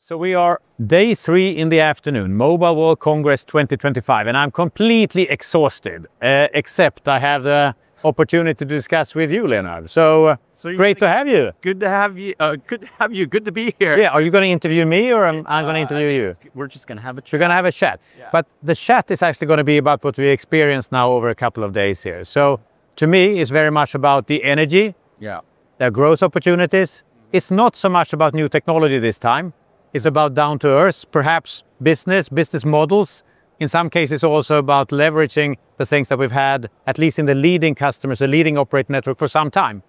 So we are day three in the afternoon, Mobile World Congress 2025, and I'm completely exhausted, uh, except I have the opportunity to discuss with you, Leonard. So, uh, So great to have you. Good to have you. Uh, good to have you. Good to be here. Yeah, are you going to interview me or am I going to Uh, interview you? We're just gonna have a Chat. We're going to have a chat. Yeah. But the chat is actually going to be about what we experienced now over a couple of days here. So to me, it's very much about the energy, Yeah. the growth opportunities. It's not so much about new technology this time. It's about down to earth, perhaps business, business models. In some cases, also about leveraging the things that we've had, at least in the leading customers, the leading operator network for some time.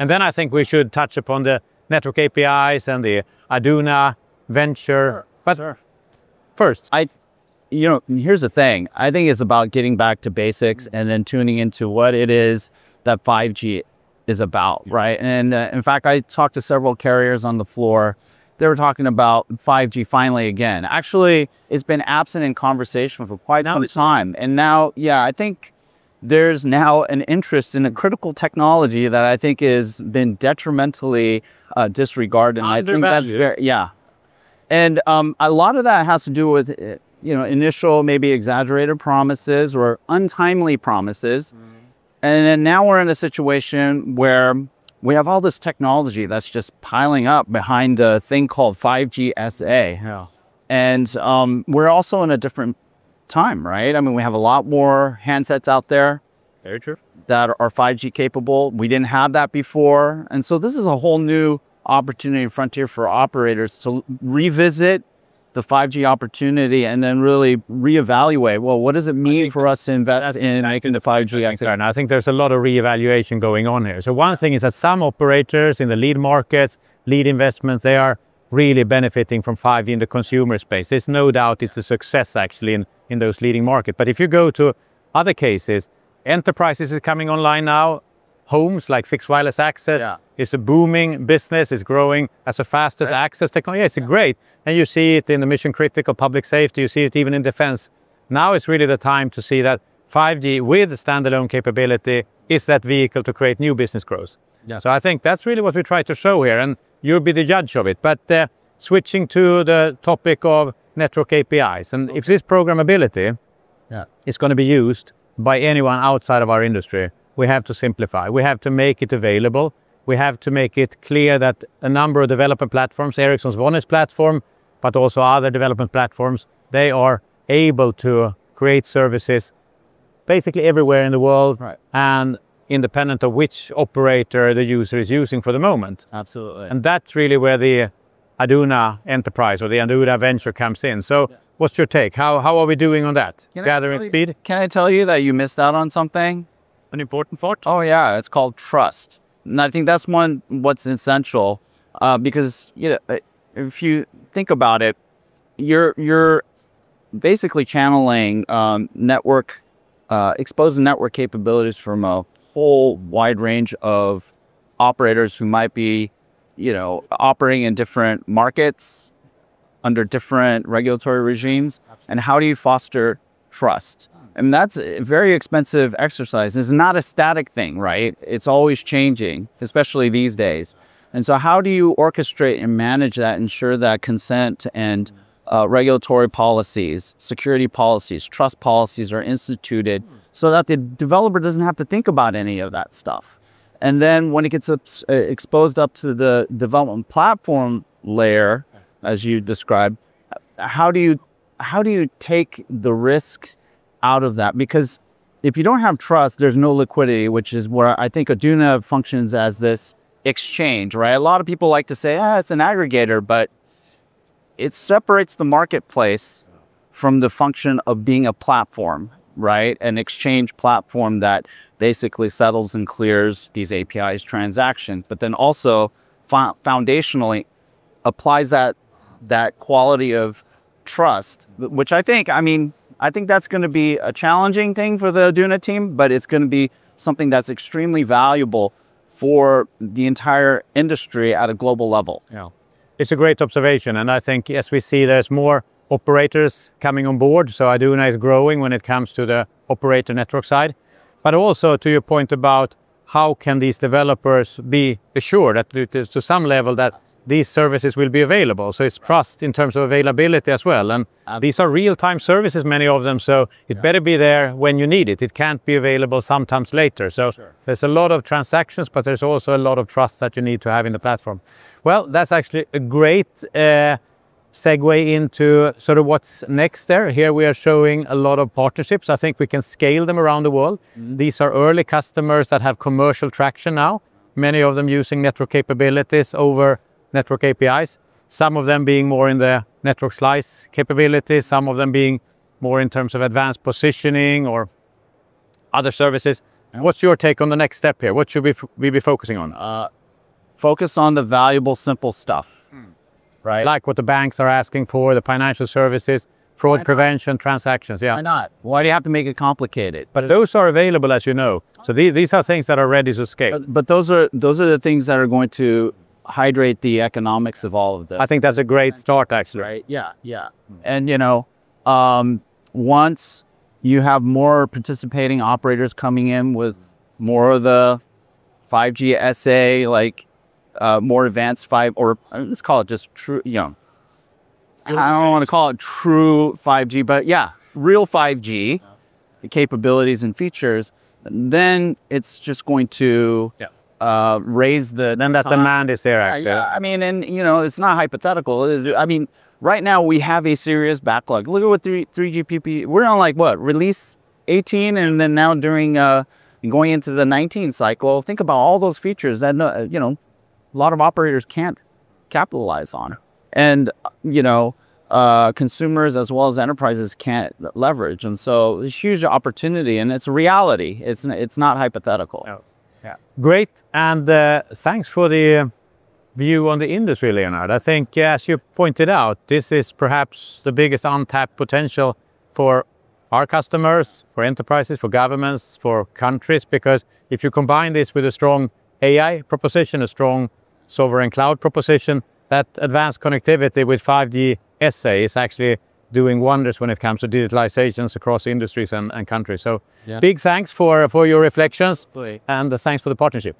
And then I think we should touch upon the network APIs and the Aduna venture. But first, I, you know, here's the thing. I think it's about getting back to basics and then tuning into what it is that 5G is about, right? And uh, in fact, I talked to several carriers on the floor. They were talking about 5G finally again. Actually, it's been absent in conversation for quite some time. And now, yeah, I think there's now an interest in a critical technology that I think has been detrimentally uh, disregarded. And I think that's very, yeah, and um, a lot of that has to do with, uh, you know, initial maybe exaggerated promises or untimely promises. And then now we're in a situation where we have all this technology that's just piling up behind a thing called 5G SA. yeah. And um, we're also in a different time, right? I mean, we have a lot more handsets out there very true. that are 5G capable. We didn't have that before. And so this is a whole new opportunity and frontier for operators to revisit the 5G opportunity and then really reevaluate, well, what does it mean for us to invest in making the 5G exit? And I think there's a lot of reevaluation going on here. So one thing is that some operators in the lead markets, lead investments, they are really benefiting from 5G in the consumer space. There's no doubt it's a success actually in, in those leading markets. But if you go to other cases, enterprises is coming online now, homes like fixed wireless access Yeah. Is a booming business, it's growing as a fast as access technology. Yeah, it's great. And you see it in the mission critical public safety, you see it even in defense. Now is really the time to see that 5G with standalone capability is that vehicle to create new business growth. Yeah. So I think that's really what we try to show here, and you'll be the judge of it. But uh, switching to the topic of network APIs, and if this programmability Yeah. is going to be used by anyone outside of our industry, we have to simplify. We have to make it available. We have to make it clear that a number of development platforms, Ericsson's Vonage platform, but also other development platforms, they are able to create services basically everywhere in the world Right. and independent of which operator the user is using for the moment. Absolutely. And that's really where the Aduna enterprise or the Aduna venture comes in. So what's your take? How, how are we doing on that? Can I Gathering tell you- speed? Can I tell you that you missed out on something? An important part. Oh yeah, it's called trust, and I think that's one what's essential uh, because you know if you think about it, you're you're basically channeling um, network uh, exposed network capabilities from a whole wide range of operators who might be you know operating in different markets under different regulatory regimes. And how do you foster trust and that's a very expensive exercise. It's not a static thing right? It's always changing especially these days. And so how do you orchestrate and manage that ensure that consent and uh, regulatory policies security policies trust policies are instituted so that the developer doesn't have to think about any of that stuff? And then when it gets up, uh, exposed up to the development platform layer, as you described, how do you how do you take the risk out of that? Because if you don't have trust, there's no liquidity, which is where I think Aduna functions as this exchange, right? A lot of people like to say, ah, it's an aggregator, but it separates the marketplace from the function of being a platform, right? An exchange platform that basically settles and clears these APIs transactions, but then also fo- foundationally applies that that quality of trust, which I think, I mean, I think that's going to be a challenging thing for the Aduna team, but it's going to be something that's extremely valuable for the entire industry at a global level. Yeah. It's a great observation. And I think as we see there's more operators coming on board. So Aduna is growing when it comes to the operator network side. But also to your point about how can these developers be assured that it is to some level that these services will be available? So it's trust in terms of availability as well. And these are real-time services, many of them, so it better be there when you need it. It can't be available sometimes later. So there's a lot of transactions, but there's also a lot of trust that you need to have in the platform. Well, that's actually a great uh, segue into sort of what's next there. Here we are showing a lot of partnerships. I think we can scale them around the world. Mm-hmm. These are early customers that have commercial traction now, many of them using network capabilities over network APIs, some of them being more in the network slice capabilities, some of them being more in terms of advanced positioning or other services. What's your take on the next step here? What should we, f- we be focusing on? Uh, focus on the valuable, simple stuff. Right? like what the banks are asking for, the financial services, fraud prevention, transactions. Yeah. Why not? Why do you have to make it complicated? But those are available, as you know. So these, these are things that are ready to scale. But, but those are those are the things that are going to hydrate the economics of all of this. I think that's a great start, actually. right? Yeah, yeah. And you know, um, once you have more participating operators coming in with more of the 5G SA, like uh, more advanced five, or uh, let's call it just true, you know, I don't want to call it true 5G, but yeah, real 5G capabilities and features, then it's just going to Yeah. uh, raise the Then that time. demand is there, Yeah, actually. yeah. I mean, and you know, it's not hypothetical. It is, I mean, right now we have a serious backlog. Look at what three three GPP. We're on like what release 18, and then now during uh, going into the 19 cycle. Think about all those features that uh, you know, a lot of operators can't capitalize on, and you know. Uh, consumers as well as enterprises can't leverage, and so it's huge opportunity, and it's reality. It's it's not hypothetical. Yeah. Great. And uh, thanks for the view on the industry, Leonard. I think, uh, as you pointed out, this is perhaps the biggest untapped potential for our customers, for enterprises, for governments, for countries, because if you combine this with a strong AI proposition, a strong sovereign cloud proposition, that advanced connectivity with 5G SA is actually doing wonders when it comes to digitalizations across industries and, and countries. So Yeah. big thanks for, for your reflections and uh, thanks for the partnership.